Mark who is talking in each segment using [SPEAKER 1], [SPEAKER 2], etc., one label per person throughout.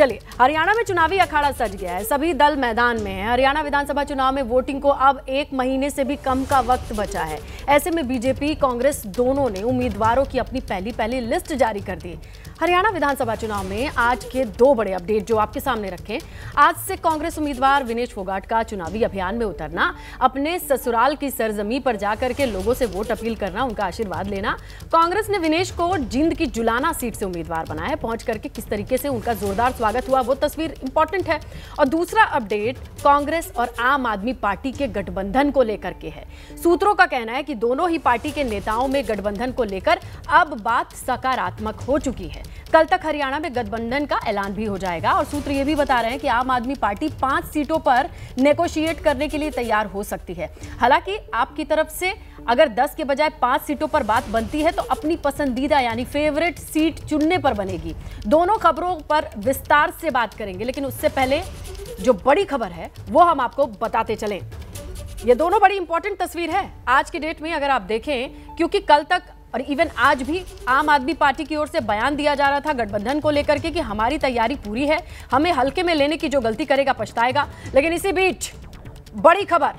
[SPEAKER 1] चलिए, हरियाणा में चुनावी अखाड़ा सज गया है। सभी दल मैदान में हैं। हरियाणा विधानसभा चुनाव में वोटिंग को अब एक महीने से भी कम का वक्त बचा है। ऐसे में बीजेपी, कांग्रेस दोनों ने उम्मीदवारों की अपनी पहली पहली लिस्ट जारी कर दी। हरियाणा विधानसभा चुनाव में आज के दो बड़े अपडेट जो आपके सामने रखे। आज से कांग्रेस उम्मीदवार विनेश फोगाट का चुनावी अभियान में उतरना, अपने ससुराल की सरजमी पर जाकर के लोगों से वोट अपील करना, उनका आशीर्वाद लेना। कांग्रेस ने विनेश को जिंद की जुलाना सीट से उम्मीदवार बनाया। पहुँच करके किस तरीके से उनका जोरदार स्वागत हुआ। वो तस्वीर इंपॉर्टेंट है। और दूसरा अपडेट कांग्रेस और आम आदमी पार्टी के गठबंधन को लेकर के है। सूत्रों का कहना है कि दोनों ही पार्टी के नेताओं में गठबंधन को लेकर अब बात सकारात्मक हो चुकी है। कल तक हरियाणा में गठबंधन का ऐलान भी हो जाएगा और सूत्र ये भी बता रहे हैं कि आम आदमी पार्टी पाँच सीटों पर नेगोशिएट करने के लिए तैयार हो सकती है। हालाँकि आपकी तरफ़ से अगर 10 के बजाय पाँच सीटों पर बात बनती है तो अपनी पसंदीदा यानी फेवरेट सीट चुनने पर बनेगी। दोनों खबरों पर विस्तार से बात करेंगे, लेकिन उससे पहले जो बड़ी खबर है, वो हम आपको बताते चलें। ये दोनों बड़ी इंपॉर्टेंट तस्वीर है। आज के डेट में अगर आप देखें, क्योंकि कल तक और इवन आज भी आम आदमी पार्टी की ओर से बयान दिया जा रहा था गठबंधन को लेकर के कि हमारी तैयारी पूरी है, हमें हल्के में लेने की जो गलती करेगा पछताएगा। लेकिन इसी बीच बड़ी खबर,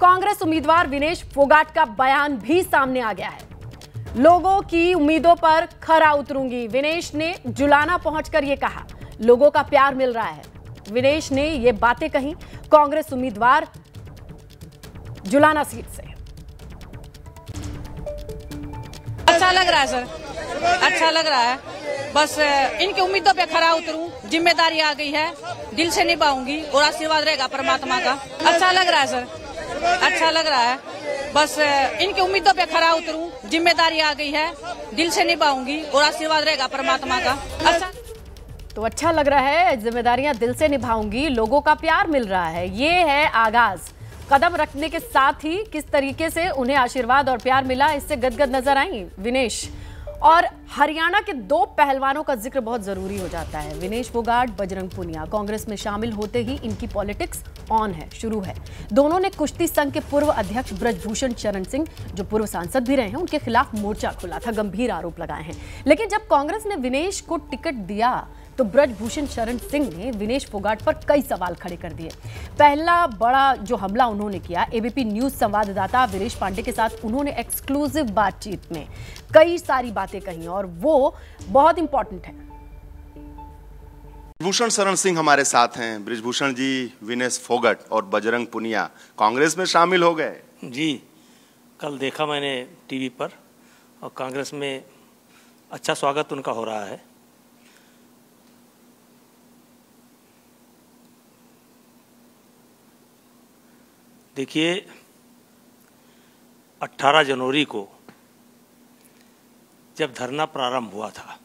[SPEAKER 1] कांग्रेस उम्मीदवार विनेश फोगाट का बयान भी सामने आ गया है। लोगों की उम्मीदों पर खरा उतरूँगी, विनेश ने जुलाना पहुंचकर यह कहा। लोगों का प्यार मिल रहा है। विनेश ने ये बातें कही, कांग्रेस उम्मीदवार जुलाना सीट से।
[SPEAKER 2] अच्छा लग रहा है सर। अच्छा लग रहा है। बस इनकी उम्मीदों पे खरा उतरूं। ज़िम्मेदारी आ गई है। दिल से निभाऊँगी और आशीर्वाद रहेगा परमात्मा का। अच्छा लग रहा है सर। अच्छा लग रहा है। बस इनकी उम्मीदों पे खरा उतरूं। ज़िम्मेदारी आ गई है। दिल से निभाऊँगी और आशीर्वाद रहेगा परमात्मा का। अच्छा।
[SPEAKER 1] तो अच्छा लग रहा है जिम्मेदारियाँ दिल से निभाऊँगी लोगों का प्यार मिल रहा है। ये है आगाज़। कदम रखने के साथ ही किस तरीके से उन्हें आशीर्वाद और प्यार मिला, इससे गदगद नज़र आई विनेश। और हरियाणा के दो पहलवानों का ज़िक्र बहुत ज़रूरी हो जाता है। विनेश फोगाट बजरंग पुनिया। कांग्रेस में शामिल होते ही इनकी पॉलिटिक्स ऑन है, शुरू है। दोनों ने कुश्ती संघ के पूर्व अध्यक्ष ब्रजभूषण चरण सिंह, जो पूर्व सांसद भी रहे हैं, उनके खिलाफ मोर्चा खुला था, गंभीर आरोप लगाए हैं। लेकिन जब कांग्रेस ने विनेश को टिकट दिया तो ब्रजभूषण शरण सिंह ने विनेश फोगाट पर कई सवाल खड़े कर दिए। पहला बड़ा जो हमला उन्होंने किया एबीपी न्यूज़ संवाददाता विनेश पांडे के साथ उन्होंने एक्सक्लूसिव बातचीत में कई सारी बातें कही और वो बहुत इंपॉर्टेंट है।
[SPEAKER 3] भूषण शरण सिंह हमारे साथ हैं। ब्रिजभूषण जी विनेश फोगट और बजरंग पुनिया कांग्रेस में शामिल हो गए।
[SPEAKER 4] जी कल देखा मैंने टीवी पर और कांग्रेस में अच्छा स्वागत उनका हो रहा है। देखिए 18 जनवरी को जब धरना प्रारंभ हुआ था,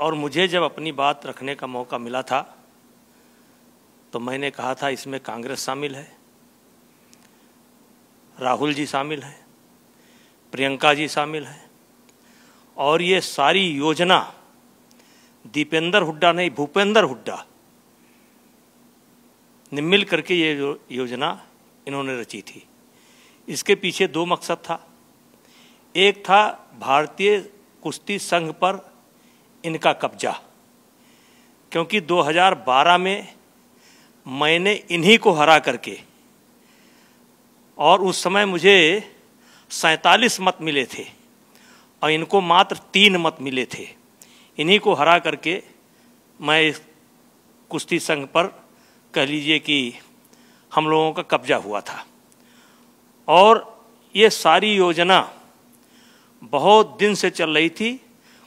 [SPEAKER 4] और मुझे जब अपनी बात रखने का मौका मिला था तो मैंने कहा था, इसमें कांग्रेस शामिल है, राहुल जी शामिल है, प्रियंका जी शामिल है, और ये सारी योजना दीपेंद्र हुड्डा नहीं, भूपेंद्र हुड्डा ने मिल करके ये योजना इन्होंने रची थी। इसके पीछे दो मकसद था। एक था भारतीय कुश्ती संघ पर इनका कब्जा। क्योंकि 2012 में मैंने इन्हीं को हरा करके और उस समय मुझे सैतालीस मत मिले थे और इनको मात्र तीन मत मिले थे। इन्हीं को हरा करके मैं कुश्ती संघ पर कह लीजिए कि हम लोगों का कब्जा हुआ था। और ये सारी योजना बहुत दिन से चल रही थी।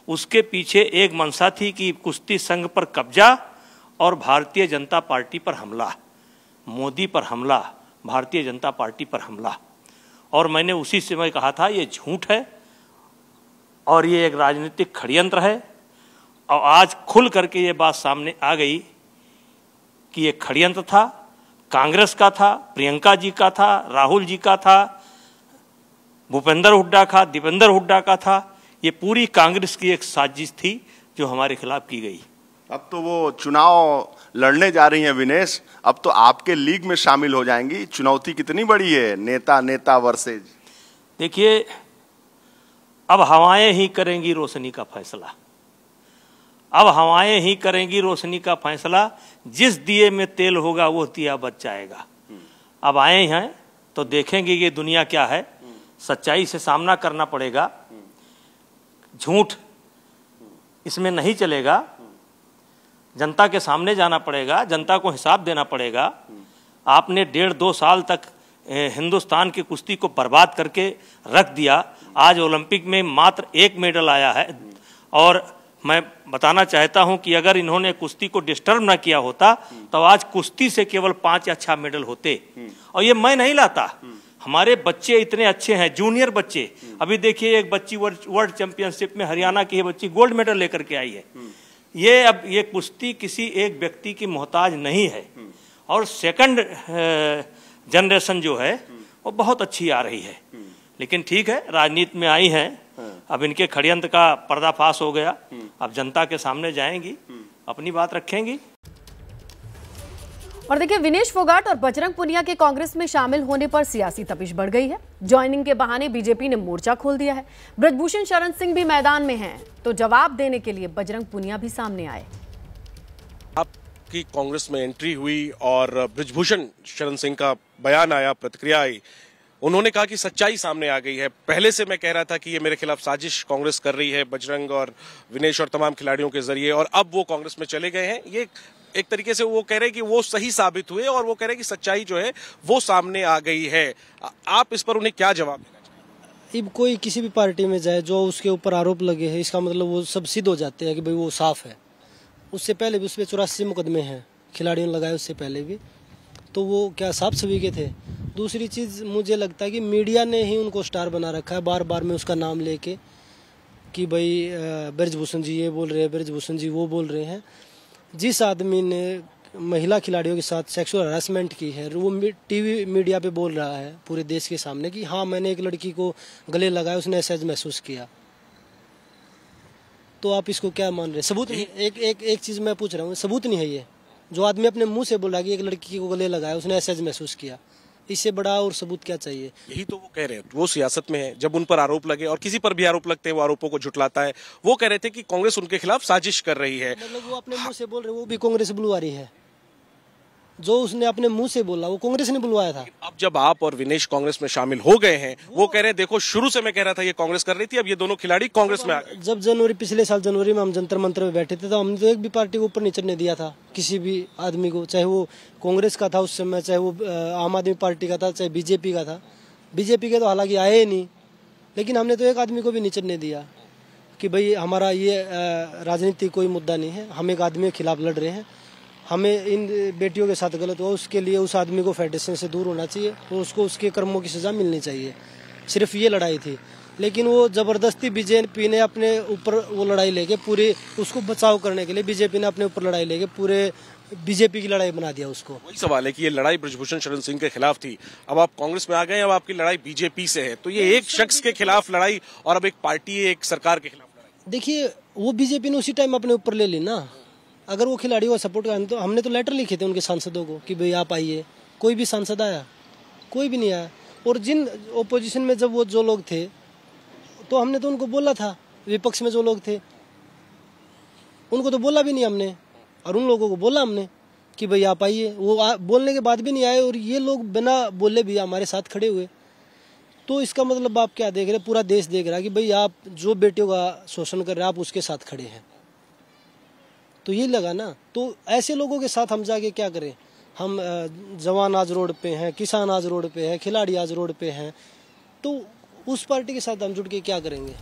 [SPEAKER 4] उसके पीछे एक मंशा थी कि कुश्ती संघ पर कब्जा और भारतीय जनता पार्टी पर हमला, मोदी पर हमला, भारतीय जनता पार्टी पर हमला। और मैंने उसी समय कहा था, ये झूठ है और ये एक राजनीतिक खड़यंत्र है। और आज खुल करके ये बात सामने आ गई कि ये खड़यंत्र था कांग्रेस का था प्रियंका जी का था राहुल जी का था भूपेंद्र हुड्डा का दीपेंद्र हुड्डा का था ये पूरी कांग्रेस की एक साजिश थी जो हमारे खिलाफ की गई।
[SPEAKER 3] अब तो वो चुनाव लड़ने जा रही हैं विनेश अब तो आपके लीग में शामिल हो जाएँगी। चुनौती कितनी बड़ी है नेता नेता वर्सेज?
[SPEAKER 4] देखिए अब हवाएँ ही करेंगी रोशनी का फैसला। अब हवाएँ ही करेंगी रोशनी का फैसला। जिस दिए में तेल होगा, वो दिया बच जाएगा। अब आए हैं तो देखेंगे ये दुनिया क्या है। सच्चाई से सामना करना पड़ेगा। झूठ इसमें नहीं चलेगा। जनता के सामने जाना पड़ेगा, जनता को हिसाब देना पड़ेगा। आपने डेढ़ दो साल तक हिंदुस्तान की कुश्ती को बर्बाद करके रख दिया। आज ओलंपिक में मात्र एक मेडल आया है। और मैं बताना चाहता हूँ कि अगर इन्होंने कुश्ती को डिस्टर्ब ना किया होता तो आज कुश्ती से केवल पाँच या छह मेडल होते। और ये मैं नहीं लाता। हमारे बच्चे इतने अच्छे हैं जूनियर बच्चे। अभी देखिए, एक बच्ची वर्ल्ड चैंपियनशिप में हरियाणा की बच्ची गोल्ड मेडल लेकर के आई है। ये अब, ये कुश्ती किसी एक व्यक्ति की मोहताज नहीं है। और सेकंड जनरेशन जो है, वो बहुत अच्छी आ रही है। लेकिन ठीक है, राजनीति में आई है। अब इनके खड़यंत्र का पर्दाफाश हो गया। अब जनता के सामने जाएँगी। अपनी बात रखेंगी।
[SPEAKER 1] और देखिए विनेश फोगाट और बजरंग पुनिया के कांग्रेस में शामिल होने पर सियासी तपिश बढ़ गई है। ज्वाइनिंग के बहाने बीजेपी ने मोर्चा खोल दिया है। ब्रजभूषण शरण सिंह भी मैदान में हैं तो जवाब देने के लिए बजरंग पुनिया भी सामने आए।
[SPEAKER 5] आपकी कांग्रेस में एंट्री हुई और ब्रजभूषण शरण सिंह का बयान आया प्रतिक्रिया आई। उन्होंने कहा कि सच्चाई सामने आ गई है। पहले से मैं कह रहा था कि ये मेरे खिलाफ साजिश कांग्रेस कर रही है, बजरंग और विनेश और तमाम खिलाड़ियों के ज़रिए, और अब वो कांग्रेस में चले गए हैं। ये एक तरीके से वो कह रहे हैं कि वो सही साबित हुए और वो कह रहे हैं कि सच्चाई जो है, वो सामने आ गई है। आप इस पर उन्हें क्या जवाब देना
[SPEAKER 6] कोई किसी भी पार्टी में जाए, जो उसके ऊपर आरोप लगे हैं, इसका मतलब वो सब सिद्ध हो जाते हैं कि भाई वो साफ़ है। उससे पहले भी, उसमें चौरासी मुकदमे हैं, खिलाड़ियों ने लगाए उससे पहले भी। तो वो क्या साफ़ सभी के थे? दूसरी चीज़ मुझे लगता है कि मीडिया ने ही उनको स्टार बना रखा है बार बार में उसका नाम लेके कि भाई ब्रजभूषण जी ये बोल रहे हैं, ब्रजभूषण जी वो बोल रहे हैं। जिस आदमी ने महिला खिलाड़ियों के साथ सेक्सुअल हरासमेंट की है, वो टीवी मीडिया पे बोल रहा है पूरे देश के सामने कि हाँ मैंने एक लड़की को गले लगाया उसने ऐसा महसूस किया। तो आप इसको क्या मान रहे सबूत नहीं, एक एक एक चीज़ मैं पूछ रहा हूँ, सबूत नहीं है ये। जो आदमी अपने मुँह से बोल रहा है कि एक लड़की को गले लगाया उसने ऐसा महसूस किया। इससे बड़ा और सबूत क्या चाहिए?
[SPEAKER 5] यही तो वो कह रहे हैं। वो सियासत में है। जब उन पर आरोप लगे और किसी पर भी आरोप लगते हैं वो आरोपों को झुटलाता है। वो कह रहे थे कि कांग्रेस उनके खिलाफ साजिश कर रही है।
[SPEAKER 6] मतलब वो अपने मुँह से बोल रहे वो भी कांग्रेस बुलवा रही है। जो उसने अपने मुँह से बोला वो कांग्रेस ने बुलवाया था।
[SPEAKER 5] अब जब आप और विनेश कांग्रेस में शामिल हो गए हैं वो कह रहे हैं देखो शुरू से मैं कह रहा था ये कांग्रेस कर रही थी अब ये दोनों खिलाड़ी कांग्रेस में आ गए।
[SPEAKER 6] जब जनवरी पिछले साल जनवरी में हम जंतर मंत्र में बैठे थे तो हमने तो एक भी पार्टी को ऊपर नहीं दिया था किसी भी आदमी को चाहे वो कांग्रेस का था उस समय चाहे वो आम आदमी पार्टी का था चाहे बीजेपी का था। बीजेपी के तो हालाँकि आए ही नहीं लेकिन हमने तो एक आदमी को भी नहीं दिया कि भाई हमारा ये राजनीति कोई मुद्दा नहीं है हम एक आदमी के खिलाफ लड़ रहे हैं। हमें इन बेटियों के साथ गलत हुआ उसके लिए उस आदमी को फेडरेशन से दूर होना चाहिए और उसको उसके कर्मों की सज़ा मिलनी चाहिए। सिर्फ़ ये लड़ाई थी। लेकिन वो ज़बरदस्ती बीजेपी ने अपने ऊपर वो लड़ाई लेके पूरी उसको बचाव करने के लिए बीजेपी ने अपने ऊपर लड़ाई लेके पूरे बीजेपी की लड़ाई बना दिया उसको।
[SPEAKER 5] वही सवाल है कि ये लड़ाई ब्रजभूषण शरण सिंह के खिलाफ थी। अब आप कांग्रेस में आ गए अब आपकी लड़ाई बीजेपी से है। तो ये एक शख्स के खिलाफ लड़ाई और अब एक पार्टी एक सरकार के खिलाफ
[SPEAKER 6] देखिए वो बीजेपी ने उसी टाइम अपने ऊपर ले ली ना। अगर वो खिलाड़ियों को सपोर्ट करें तो हमने तो लेटर लिखे थे उनके सांसदों को कि भाई आप आइए। कोई भी सांसद आया कोई भी नहीं आया। और जिन ओपोजिशन में जब वो जो लोग थे तो हमने तो उनको बोला था विपक्ष में जो लोग थे उनको तो बोला भी नहीं हमने। और उन लोगों को बोला हमने कि भाई आप आइए। वो आ, बोलने के बाद भी नहीं आए और ये लोग बिना बोले भी हमारे साथ खड़े हुए। तो इसका मतलब आप क्या देख रहे पूरा देश देख रहा है कि भाई आप जो बेटियों का शोषण कर रहे हैं आप उसके साथ खड़े हैं। तो ये लगा ना। तो ऐसे लोगों के साथ हम जाके क्या करें? हम जवान आज रोड पे हैं, किसान आज रोड पे हैं, खिलाड़ी आज रोड पे हैं तो उस पार्टी के साथ हम जुड़ के क्या करेंगे?